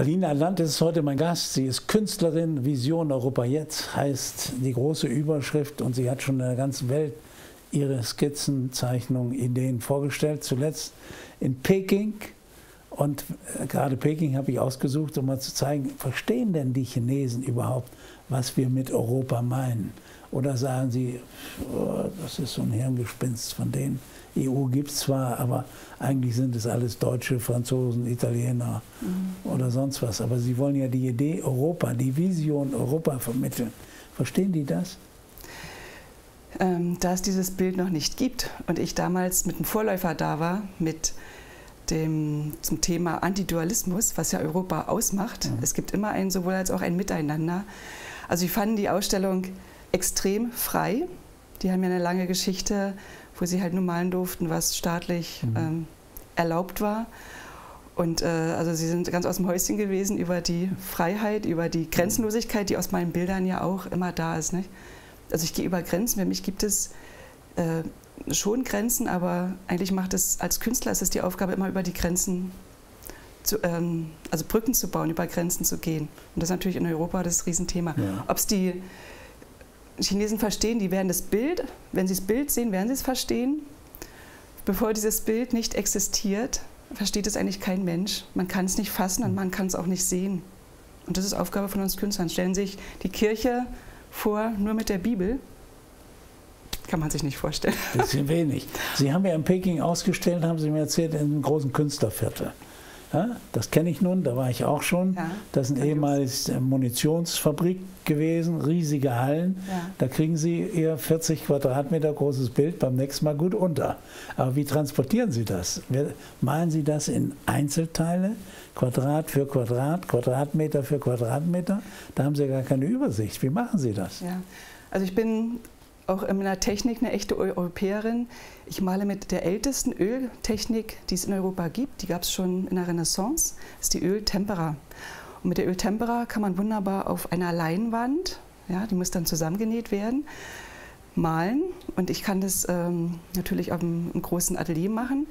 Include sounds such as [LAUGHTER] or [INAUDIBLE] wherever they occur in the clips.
Alina Atlantis ist heute mein Gast. Sie ist Künstlerin, Vision Europa jetzt heißt die große Überschrift und sie hat schon in der ganzen Welt ihre Skizzen, Zeichnungen, Ideen vorgestellt. Zuletzt in Peking. Und äh, gerade Peking habe ich ausgesucht, um mal zu zeigen, verstehen denn die Chinesen überhaupt, was wir mit Europa meinen? Oder sagen sie, oh, das ist so ein Hirngespinst von denen? EU gibt es zwar, aber eigentlich sind es alles Deutsche, Franzosen, Italiener mhm. oder sonst was. Aber sie wollen ja die Idee Europa, die Vision Europa vermitteln. Verstehen die das? Ähm, da es dieses Bild noch nicht gibt und ich damals mit einem Vorläufer da war, mit dem, zum Thema Antidualismus, was ja Europa ausmacht. Mhm. Es gibt immer ein sowohl als auch ein Miteinander. Also ich fand die Ausstellung extrem frei. Die haben ja eine lange Geschichte wo sie halt nur malen durften, was staatlich mhm. ähm, erlaubt war. Und äh, also sie sind ganz aus dem Häuschen gewesen über die Freiheit, über die Grenzenlosigkeit, die aus meinen Bildern ja auch immer da ist. Nicht? Also ich gehe über Grenzen, für mich gibt es äh, schon Grenzen, aber eigentlich macht es als Künstler ist es die Aufgabe, immer über die Grenzen zu, ähm, also Brücken zu bauen, über Grenzen zu gehen. Und das ist natürlich in Europa das Riesenthema. Ja. Ob es die Chinesen verstehen, die werden das Bild, wenn sie das Bild sehen, werden sie es verstehen. Bevor dieses Bild nicht existiert, versteht es eigentlich kein Mensch. Man kann es nicht fassen und man kann es auch nicht sehen. Und das ist Aufgabe von uns Künstlern. Stellen Sie sich die Kirche vor, nur mit der Bibel. Kann man sich nicht vorstellen. Bisschen wenig. Sie haben ja in Peking ausgestellt, haben Sie mir erzählt, in einem großen Künstlerviertel. Ja, das kenne ich nun, da war ich auch schon. Ja, das ist eine ehemalige Munitionsfabrik gewesen, riesige Hallen. Ja. Da kriegen Sie Ihr 40 Quadratmeter großes Bild beim nächsten Mal gut unter. Aber wie transportieren Sie das? Malen Sie das in Einzelteile, Quadrat für Quadrat, Quadratmeter für Quadratmeter? Da haben Sie gar keine Übersicht. Wie machen Sie das? Also ich bin auch in der Technik eine echte Europäerin. Ich male mit der ältesten Öltechnik, die es in Europa gibt. Die gab es schon in der Renaissance. Das ist die Öltempera. Und mit der Öltempera kann man wunderbar auf einer Leinwand, ja, die muss dann zusammengenäht werden, malen. Und ich kann das ähm, natürlich auf einem, einem großen Atelier machen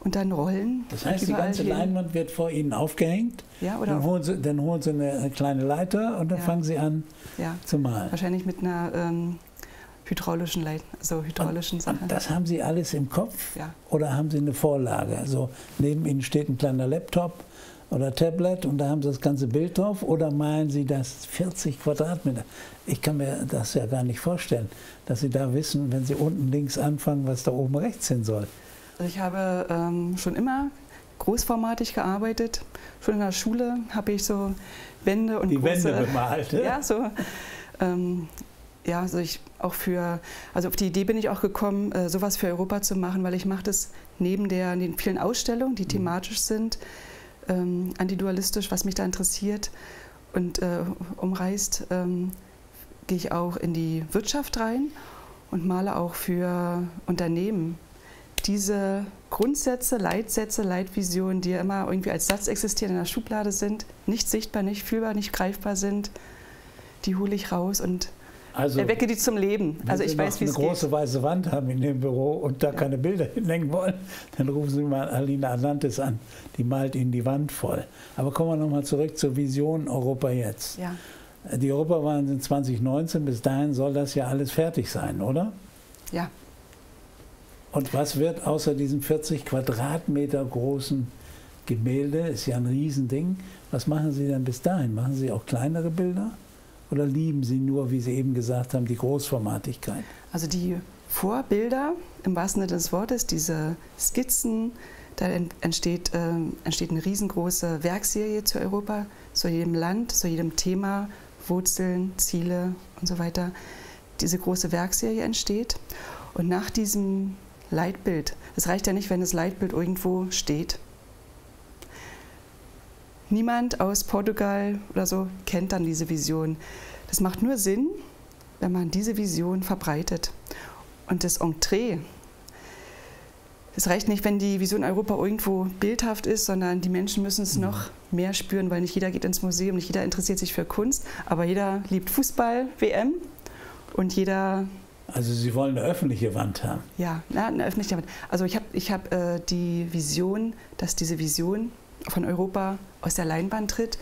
und dann rollen. Das heißt, die ganze hin. Leinwand wird vor Ihnen aufgehängt. Ja, oder dann, holen Sie, dann holen Sie eine kleine Leiter und dann ja. fangen Sie an ja. zu malen. Wahrscheinlich mit einer ähm, hydraulischen, Leit also hydraulischen und, Sachen. Und das haben Sie alles im Kopf? Ja. Oder haben Sie eine Vorlage? Also neben Ihnen steht ein kleiner Laptop oder Tablet und da haben Sie das ganze Bild drauf oder malen Sie das 40 Quadratmeter? Ich kann mir das ja gar nicht vorstellen, dass Sie da wissen, wenn Sie unten links anfangen, was da oben rechts hin soll. Also ich habe ähm, schon immer großformatig gearbeitet. Schon in der Schule habe ich so Wände und Die große, Wände bemalt. [LAUGHS] Ja, so ähm, ja, also ich auch für, also auf die Idee bin ich auch gekommen, äh, sowas für Europa zu machen, weil ich mache das neben der, den vielen Ausstellungen, die mhm. thematisch sind, ähm, antidualistisch, was mich da interessiert und äh, umreißt, ähm, gehe ich auch in die Wirtschaft rein und male auch für Unternehmen diese Grundsätze, Leitsätze, Leitvisionen, die ja immer irgendwie als Satz existieren, in der Schublade sind, nicht sichtbar, nicht fühlbar, nicht greifbar sind, die hole ich raus und also, Erwecke die zum Leben. Also ich weiß, wie es geht. Wenn Sie eine große weiße Wand haben in dem Büro und da ja. keine Bilder [LAUGHS] hinhängen wollen, dann rufen Sie mal Alina Atlantis an. Die malt Ihnen die Wand voll. Aber kommen wir nochmal zurück zur Vision Europa jetzt. Ja. Die Europawahlen sind 2019. Bis dahin soll das ja alles fertig sein, oder? Ja. Und was wird außer diesem 40 Quadratmeter großen Gemälde, ist ja ein Riesending, was machen Sie dann bis dahin? Machen Sie auch kleinere Bilder? Oder lieben Sie nur, wie Sie eben gesagt haben, die Großformatigkeit? Also die Vorbilder im wahrsten Sinne des Wortes, diese Skizzen, da entsteht, äh, entsteht eine riesengroße Werkserie zu Europa, zu jedem Land, zu jedem Thema, Wurzeln, Ziele und so weiter. Diese große Werkserie entsteht. Und nach diesem Leitbild, es reicht ja nicht, wenn das Leitbild irgendwo steht, Niemand aus Portugal oder so kennt dann diese Vision. Das macht nur Sinn, wenn man diese Vision verbreitet. Und das Entree, es reicht nicht, wenn die Vision Europa irgendwo bildhaft ist, sondern die Menschen müssen es noch mehr spüren, weil nicht jeder geht ins Museum, nicht jeder interessiert sich für Kunst, aber jeder liebt Fußball, WM und jeder. Also Sie wollen eine öffentliche Wand haben? Ja, eine öffentliche Wand. Also ich habe ich hab, äh, die Vision, dass diese Vision von Europa aus der Leinwand tritt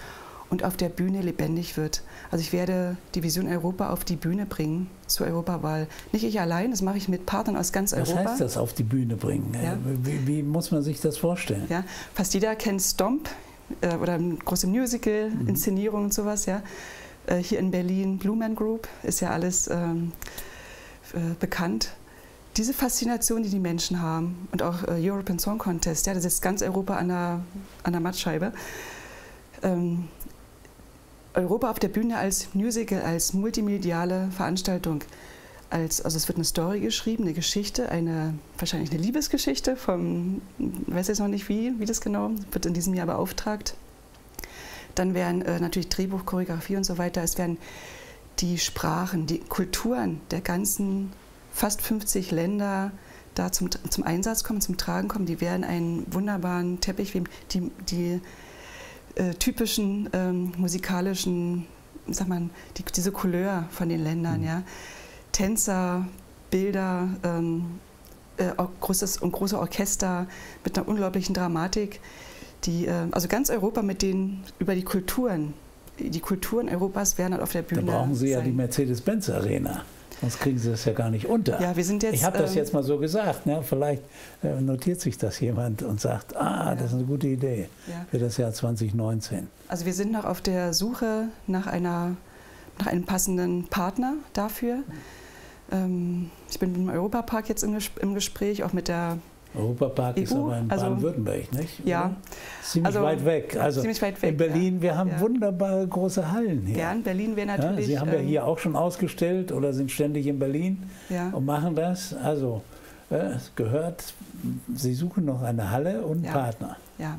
und auf der Bühne lebendig wird. Also ich werde die Vision Europa auf die Bühne bringen zur Europawahl. Nicht ich allein, das mache ich mit Partnern aus ganz Was Europa. heißt das, auf die Bühne bringen? Ja. Wie, wie muss man sich das vorstellen? Ja, fast jeder kennt Stomp äh, oder große Musical, Mhm. Inszenierung und sowas. Ja. Äh, hier in Berlin, Blue Man Group, ist ja alles ähm, äh, bekannt. Diese Faszination, die die Menschen haben und auch äh, European Song Contest, ja, da sitzt ganz Europa an der, an der Mattscheibe. Ähm, Europa auf der Bühne als Musical, als multimediale Veranstaltung. Als, also es wird eine Story geschrieben, eine Geschichte, eine, wahrscheinlich eine Liebesgeschichte vom, weiß jetzt noch nicht wie, wie das genau, wird in diesem Jahr beauftragt. Dann werden äh, natürlich Drehbuch, Choreografie und so weiter. Es werden die Sprachen, die Kulturen der ganzen fast 50 Länder da zum, zum Einsatz kommen, zum Tragen kommen. Die werden einen wunderbaren Teppich, wie die, die äh, typischen ähm, musikalischen, sag mal, die, diese Couleur von den Ländern, Mhm. ja. Tänzer, Bilder, ähm, äh, großes und große Orchester mit einer unglaublichen Dramatik, die, äh, also ganz Europa mit den über die Kulturen, die Kulturen Europas werden halt auf der Da Bühne. brauchen Sie ja die sein. Mercedes-Benz Arena. Sonst kriegen Sie das ja gar nicht unter. Ja, wir sind jetzt. ich habe das ähm, jetzt mal so gesagt. Ne? Vielleicht äh, notiert sich das jemand und sagt, ah, das ist eine gute Idee ja. für das Jahr 2019. Also wir sind noch auf der Suche nach, einer, nach einem passenden Partner dafür. Ähm, ich bin mit dem Europapark jetzt im, im Gespräch, auch mit der Europapark ist EU, aber in also- Baden-Württemberg, nicht? Ja. Oder? Ziemlich Also, weit weg. Also ziemlich weit weg. in Berlin, wir haben Ja. wunderbare große Hallen hier. Ja, in Berlin wäre Ja, natürlich. Sie haben ja ähm, hier auch schon ausgestellt oder sind ständig in Berlin ja, und machen das. Also äh, es gehört, Sie suchen noch eine Halle und einen Ja. Partner. ja.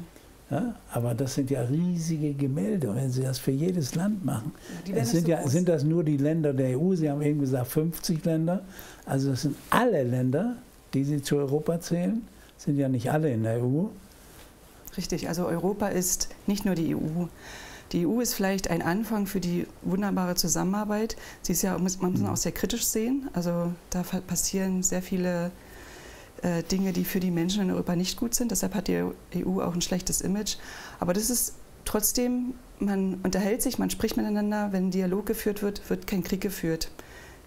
Ja, aber das sind ja riesige Gemälde. Wenn Sie das für jedes Land machen, es sind, so ja, sind das nur die Länder der EU. Sie haben eben gesagt 50 Länder. Also das sind alle Länder, die Sie zu Europa zählen. Sind ja nicht alle in der EU. Richtig, also Europa ist nicht nur die EU. Die EU ist vielleicht ein Anfang für die wunderbare Zusammenarbeit. Sie ist ja, muss- man muss Mhm. auch sehr kritisch sehen. Also da passieren sehr viele äh, Dinge, die für die Menschen in Europa nicht gut sind. Deshalb hat die EU auch ein schlechtes Image. Aber das ist trotzdem, man unterhält sich, man spricht miteinander. Wenn Dialog geführt wird, wird kein Krieg geführt.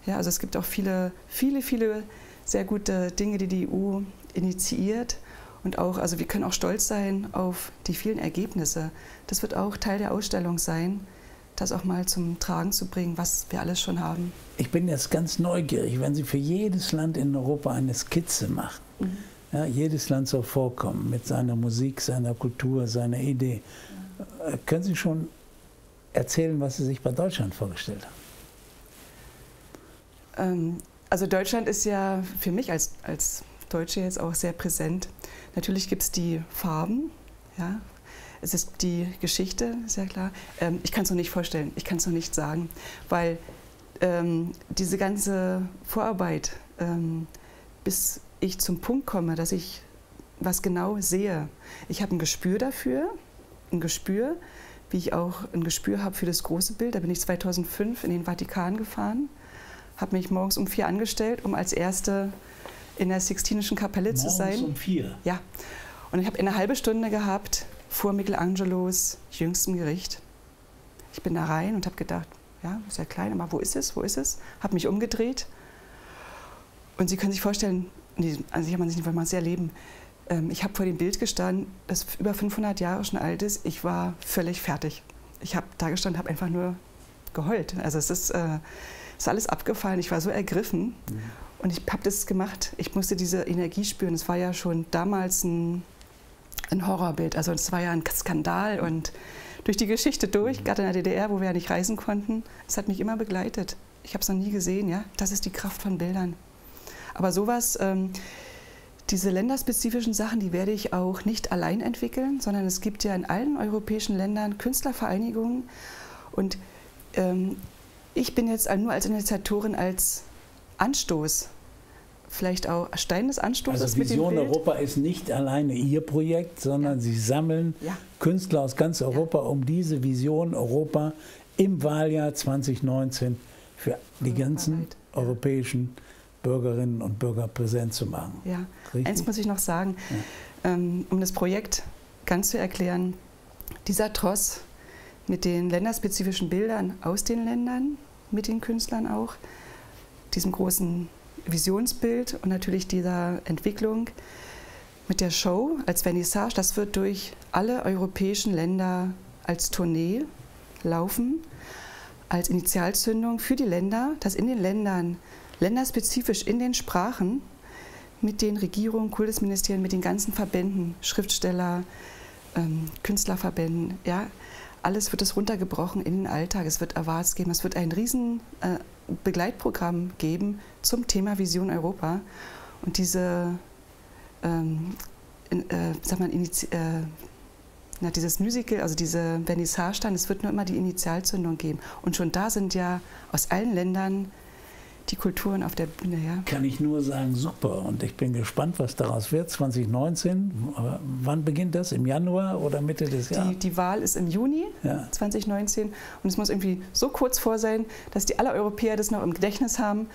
Ja, also es gibt auch viele, viele, viele sehr gute Dinge, die die EU initiiert. Und auch, also wir können auch stolz sein auf die vielen Ergebnisse. Das wird auch Teil der Ausstellung sein, das auch mal zum Tragen zu bringen, was wir alles schon haben. Ich bin jetzt ganz neugierig, wenn Sie für jedes Land in Europa eine Skizze machen. Ja, jedes Land soll vorkommen mit seiner Musik, seiner Kultur, seiner Idee. Äh, Können Sie schon erzählen, was Sie sich bei Deutschland vorgestellt haben? Ähm, also Deutschland ist ja für mich als, als Deutsche jetzt auch sehr präsent. Natürlich gibt es die Farben, ja. Es ist die Geschichte, sehr klar. Ähm, ich kann es noch nicht vorstellen, ich kann es noch nicht sagen, weil ähm, diese ganze Vorarbeit, ähm, bis ich zum Punkt komme, dass ich was genau sehe. Ich habe ein Gespür dafür, ein Gespür, wie ich auch ein Gespür habe für das große Bild. Da bin ich 2005 in den Vatikan gefahren, habe mich morgens um vier angestellt, um als Erste in der Sixtinischen Kapelle zu Morgens sein. um vier. Ja. Und ich habe eine halbe Stunde gehabt vor Michelangelos jüngstem Gericht. Ich bin da rein und habe gedacht, ja, ist ja klein, aber wo ist es? Wo ist es? Habe mich umgedreht. Und Sie können sich vorstellen, nee, also ich kann man sich nicht, weil man es erleben. Ähm, ich habe vor dem Bild gestanden, das über 500 Jahre schon alt ist. Ich war völlig fertig. Ich habe da gestanden, habe einfach nur geheult. Also es ist, äh, ist alles abgefallen. Ich war so ergriffen. Und ich habe das gemacht. Ich musste diese Energie spüren. Es war ja schon damals ein, ein Horrorbild. Also es war ja ein Skandal und durch die Geschichte durch, gerade in der DDR, wo wir ja nicht reisen konnten, es hat mich immer begleitet. Ich habe es noch nie gesehen, ja. Das ist die Kraft von Bildern. Aber sowas, ähm, diese länderspezifischen Sachen, die werde ich auch nicht allein entwickeln, sondern es gibt ja in allen europäischen Ländern Künstlervereinigungen und ähm, ich bin jetzt nur als Initiatorin, als Anstoß, vielleicht auch Stein des Anstoßes Also Vision. Europa ist nicht alleine Ihr Projekt, sondern Sie sammeln Ja. Künstler aus ganz Europa, um diese Vision Europa im Wahljahr 2019 für die ganzen Europaweit, ja. europäischen Bürgerinnen und Bürger präsent zu machen. Ja. Richtig? Eins muss ich noch sagen, ähm, um das Projekt ganz zu erklären. dieser Tross mit den länderspezifischen Bildern aus den Ländern, mit den Künstlern auch, diesem großen Visionsbild und natürlich dieser Entwicklung mit der Show als Vernissage, das wird durch alle europäischen Länder als Tournee laufen, als Initialzündung für die Länder, dass in den Ländern, länderspezifisch in den Sprachen, mit den Regierungen, Kultusministerien, mit den ganzen Verbänden, Schriftsteller, ähm, Künstlerverbänden, ja, alles wird es runtergebrochen in den Alltag. Es wird Awards geben, es wird ein riesen äh, Begleitprogramm geben zum Thema Vision Europa. Und diese, ähm, in, äh, sag mal, Inizi äh, na, dieses Musical, also diese Vernissage dann, es wird nur immer die Initialzündung geben. Und schon da sind ja aus allen Ländern die Kulturen auf der Bühne. Ja. Kann ich nur sagen, super. Und ich bin gespannt, was daraus wird. 2019, wann beginnt das? Im Januar oder Mitte des Jahres? Die, die Wahl ist im Juni ja. 2019 und es muss irgendwie so kurz vor sein, dass die alle Europäer das noch im Gedächtnis haben,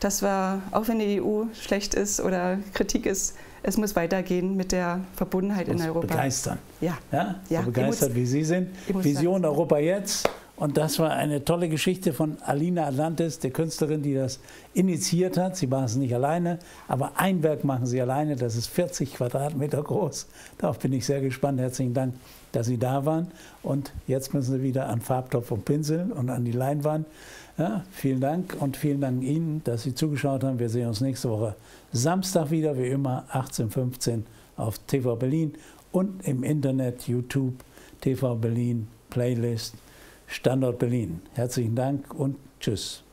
dass wir, auch wenn die EU schlecht ist oder Kritik ist, es muss weitergehen mit der Verbundenheit in Europa. Begeistern. Ja. ja? So ja. begeistert wie Sie sind. Vision Europa jetzt. Und das war eine tolle Geschichte von Alina Atlantis, der Künstlerin, die das initiiert hat. Sie war es nicht alleine, aber ein Werk machen sie alleine, das ist 40 Quadratmeter groß. Darauf bin ich sehr gespannt. Herzlichen Dank, dass Sie da waren. Und jetzt müssen Sie wieder an Farbtopf und Pinsel und an die Leinwand. Ja, vielen Dank und vielen Dank Ihnen, dass Sie zugeschaut haben. Wir sehen uns nächste Woche Samstag wieder, wie immer, 18.15 Uhr auf TV Berlin und im Internet, YouTube, TV Berlin, Playlist. Standort Berlin. Herzlichen Dank und tschüss.